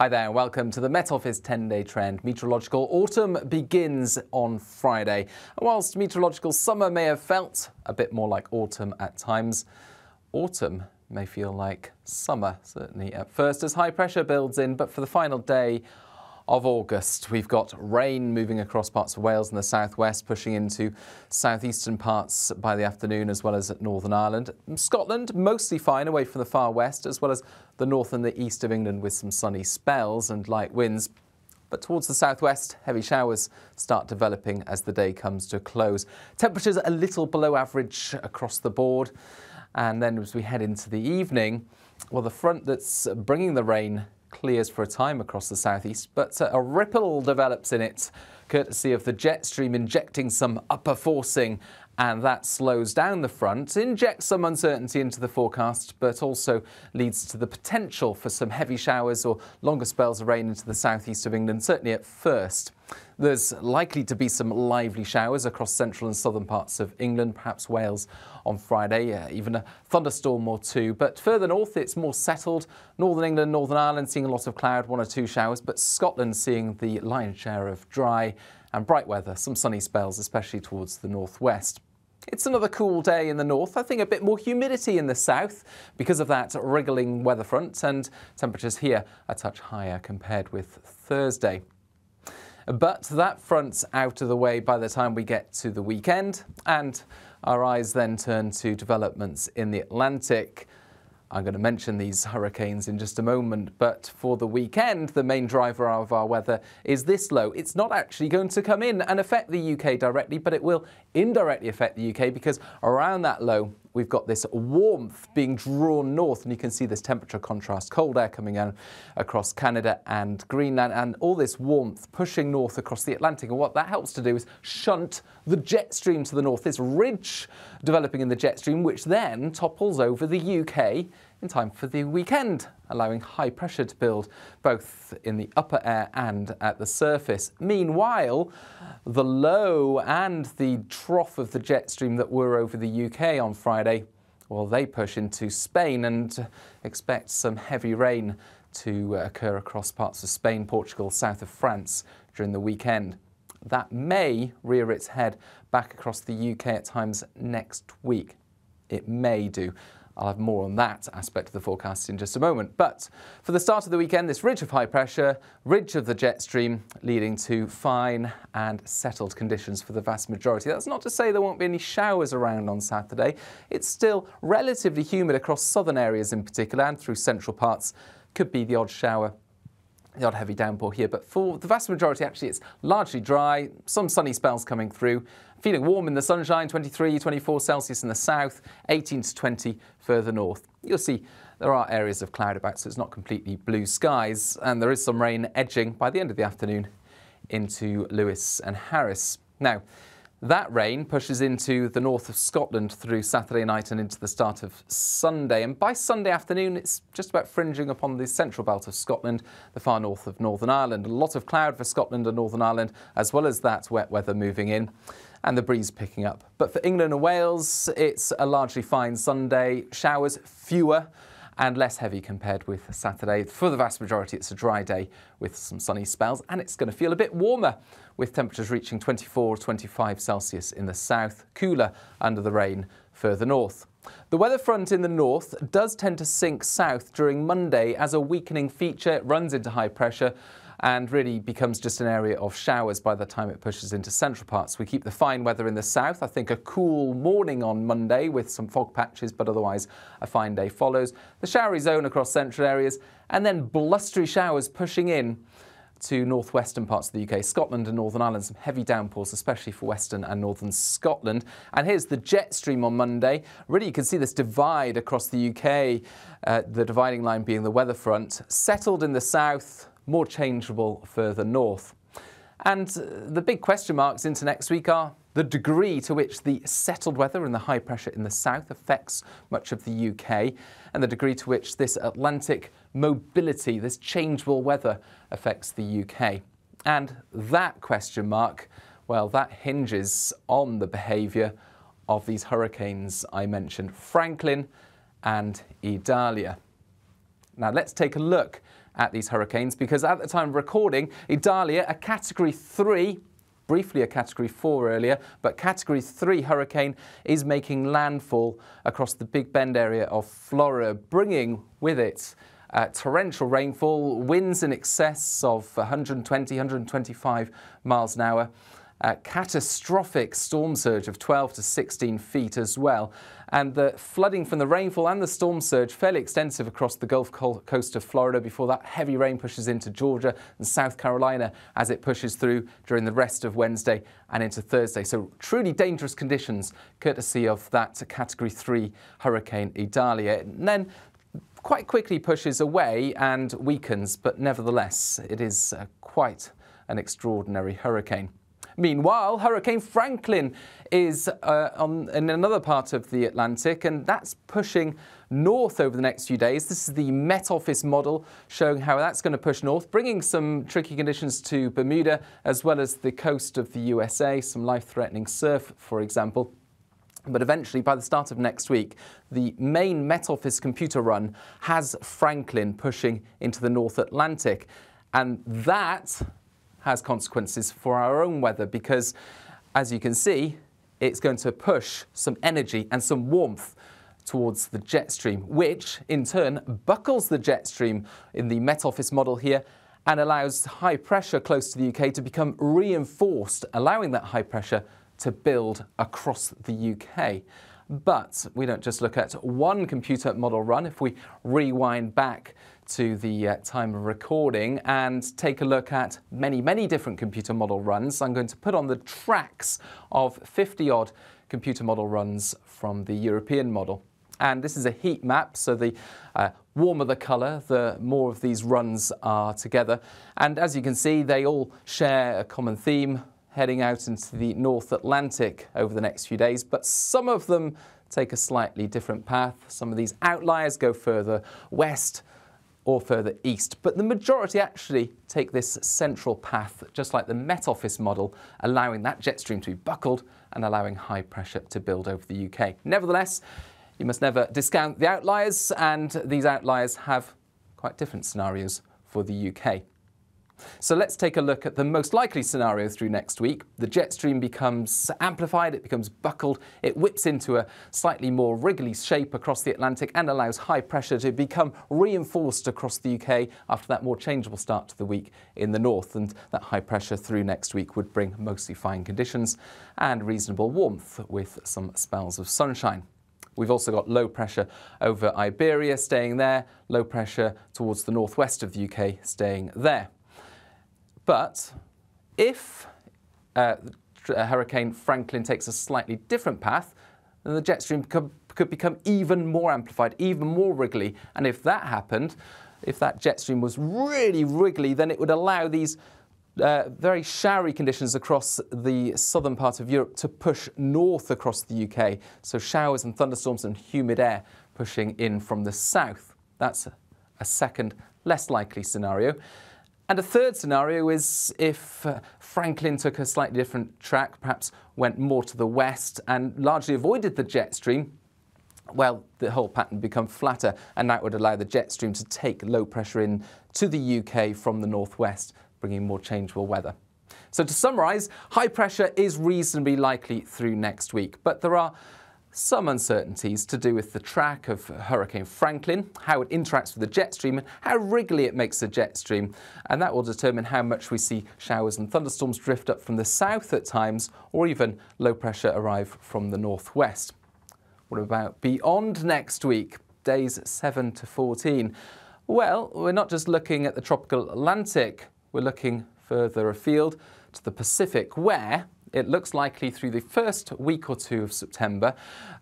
Hi there, and welcome to the Met Office 10 day trend. Meteorological autumn begins on Friday. And whilst meteorological summer may have felt a bit more like autumn at times, autumn may feel like summer, certainly at first, as high pressure builds in. But for the final day of August. We've got rain moving across parts of Wales and the southwest, pushing into southeastern parts by the afternoon, as well as at Northern Ireland. Scotland, mostly fine away from the far west, as well as the north and the east of England with some sunny spells and light winds. But towards the southwest, heavy showers start developing as the day comes to a close. Temperatures a little below average across the board. And then as we head into the evening, well, the front that's bringing the rain clears for a time across the southeast, but uh, a ripple develops in it, courtesy of the jet stream injecting some upper forcing and that slows down the front, injects some uncertainty into the forecast, but also leads to the potential for some heavy showers or longer spells of rain into the southeast of England, certainly at first. There's likely to be some lively showers across central and southern parts of England, perhaps Wales on Friday, uh, even a thunderstorm or two. But further north, it's more settled. Northern England, Northern Ireland seeing a lot of cloud, one or two showers, but Scotland seeing the lion's share of dry and bright weather, some sunny spells, especially towards the northwest. It's another cool day in the north. I think a bit more humidity in the south because of that wriggling weather front, and temperatures here a touch higher compared with Thursday. But that front's out of the way by the time we get to the weekend, and our eyes then turn to developments in the Atlantic. I'm going to mention these hurricanes in just a moment, but for the weekend, the main driver of our weather is this low. It's not actually going to come in and affect the UK directly, but it will indirectly affect the UK because around that low, we've got this warmth being drawn north, and you can see this temperature contrast, cold air coming in across Canada and Greenland, and all this warmth pushing north across the Atlantic. And what that helps to do is shunt the jet stream to the north, this ridge developing in the jet stream, which then topples over the UK in time for the weekend, allowing high pressure to build both in the upper air and at the surface. Meanwhile, the low and the trough of the jet stream that were over the UK on Friday, well, they push into Spain and expect some heavy rain to uh, occur across parts of Spain, Portugal, south of France during the weekend. That may rear its head back across the UK at times next week. It may do. I'll have more on that aspect of the forecast in just a moment. But for the start of the weekend, this ridge of high pressure, ridge of the jet stream, leading to fine and settled conditions for the vast majority. That's not to say there won't be any showers around on Saturday. It's still relatively humid across southern areas in particular and through central parts. Could be the odd shower the odd heavy downpour here, but for the vast majority, actually, it's largely dry, some sunny spells coming through. Feeling warm in the sunshine, 23, 24 Celsius in the south, 18 to 20 further north. You'll see there are areas of cloud about, so it's not completely blue skies, and there is some rain edging by the end of the afternoon into Lewis and Harris. Now, that rain pushes into the north of Scotland through Saturday night and into the start of Sunday. And by Sunday afternoon, it's just about fringing upon the central belt of Scotland, the far north of Northern Ireland. A lot of cloud for Scotland and Northern Ireland, as well as that wet weather moving in and the breeze picking up. But for England and Wales, it's a largely fine Sunday. Showers fewer and less heavy compared with Saturday. For the vast majority, it's a dry day with some sunny spells, and it's going to feel a bit warmer with temperatures reaching 24 or 25 Celsius in the south, cooler under the rain further north. The weather front in the north does tend to sink south during Monday as a weakening feature. Runs into high pressure and really becomes just an area of showers by the time it pushes into central parts. We keep the fine weather in the south. I think a cool morning on Monday with some fog patches, but otherwise a fine day follows. The showery zone across central areas, and then blustery showers pushing in to northwestern parts of the UK, Scotland and Northern Ireland, some heavy downpours, especially for western and northern Scotland. And here's the jet stream on Monday. Really, you can see this divide across the UK, uh, the dividing line being the weather front. Settled in the south, more changeable further north. And uh, the big question marks into next week are the degree to which the settled weather and the high pressure in the south affects much of the UK, and the degree to which this Atlantic mobility, this changeable weather, affects the UK. And that question mark, well, that hinges on the behaviour of these hurricanes I mentioned, Franklin and Idalia. Now let's take a look at these hurricanes because at the time of recording, Idalia, a category 3, briefly a category 4 earlier, but category 3 hurricane is making landfall across the Big Bend area of Florida, bringing with it uh, torrential rainfall, winds in excess of 120, 125 miles an hour uh, catastrophic storm surge of 12 to 16 feet as well. And the flooding from the rainfall and the storm surge fairly extensive across the Gulf coast of Florida before that heavy rain pushes into Georgia and South Carolina as it pushes through during the rest of Wednesday and into Thursday. So truly dangerous conditions courtesy of that Category 3 Hurricane Idalia. And then quite quickly pushes away and weakens, but nevertheless, it is uh, quite an extraordinary hurricane. Meanwhile, Hurricane Franklin is uh, on, in another part of the Atlantic, and that's pushing north over the next few days. This is the Met Office model showing how that's going to push north, bringing some tricky conditions to Bermuda as well as the coast of the USA, some life threatening surf, for example. But eventually, by the start of next week, the main Met Office computer run has Franklin pushing into the North Atlantic. And that has consequences for our own weather because, as you can see, it's going to push some energy and some warmth towards the jet stream, which in turn buckles the jet stream in the Met Office model here and allows high pressure close to the UK to become reinforced, allowing that high pressure to build across the UK. But we don't just look at one computer model run. If we rewind back to the uh, time of recording and take a look at many, many different computer model runs. I'm going to put on the tracks of 50 odd computer model runs from the European model. And this is a heat map, so the uh, warmer the colour, the more of these runs are together. And as you can see, they all share a common theme, heading out into the North Atlantic over the next few days, but some of them take a slightly different path. Some of these outliers go further west, or further east. But the majority actually take this central path, just like the Met Office model, allowing that jet stream to be buckled and allowing high pressure to build over the UK. Nevertheless, you must never discount the outliers, and these outliers have quite different scenarios for the UK. So let's take a look at the most likely scenario through next week. The jet stream becomes amplified, it becomes buckled, it whips into a slightly more wriggly shape across the Atlantic and allows high pressure to become reinforced across the UK after that more changeable start to the week in the north. And that high pressure through next week would bring mostly fine conditions and reasonable warmth with some spells of sunshine. We've also got low pressure over Iberia staying there, low pressure towards the northwest of the UK staying there. But if uh, Hurricane Franklin takes a slightly different path, then the jet stream could, could become even more amplified, even more wriggly. And if that happened, if that jet stream was really wriggly, then it would allow these uh, very showery conditions across the southern part of Europe to push north across the UK. So showers and thunderstorms and humid air pushing in from the south. That's a second, less likely scenario. And a third scenario is if uh, Franklin took a slightly different track, perhaps went more to the west and largely avoided the jet stream, well, the whole pattern become flatter and that would allow the jet stream to take low pressure in to the UK from the northwest, bringing more changeable weather. So to summarise, high pressure is reasonably likely through next week, but there are some uncertainties to do with the track of Hurricane Franklin, how it interacts with the jet stream, and how wriggly it makes the jet stream. And that will determine how much we see showers and thunderstorms drift up from the south at times, or even low pressure arrive from the northwest. What about beyond next week, days 7 to 14? Well, we're not just looking at the tropical Atlantic, we're looking further afield to the Pacific, where it looks likely through the first week or two of September,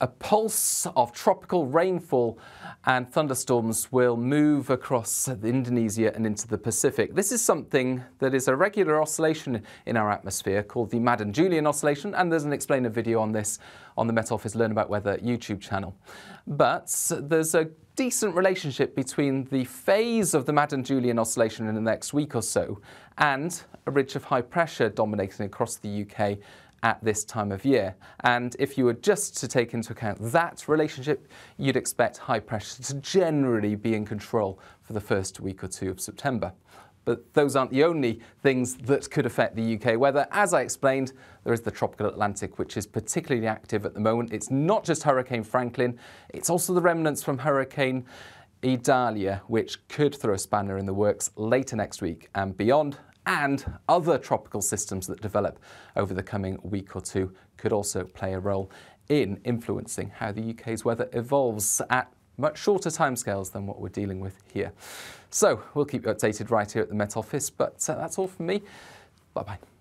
a pulse of tropical rainfall and thunderstorms will move across Indonesia and into the Pacific. This is something that is a regular oscillation in our atmosphere called the Madden-Julian oscillation, and there's an explainer video on this on the Met Office Learn About Weather YouTube channel. But there's a decent relationship between the phase of the Madden-Julian oscillation in the next week or so and a ridge of high pressure dominating across the UK at this time of year. And if you were just to take into account that relationship, you'd expect high pressure to generally be in control for the first week or two of September. But those aren't the only things that could affect the UK weather. As I explained, there is the tropical Atlantic, which is particularly active at the moment. It's not just Hurricane Franklin, it's also the remnants from Hurricane Idalia, which could throw a spanner in the works later next week and beyond. And other tropical systems that develop over the coming week or two could also play a role in influencing how the UK's weather evolves at much shorter timescales than what we're dealing with here. So we'll keep you updated right here at the Met Office, but uh, that's all from me. Bye bye.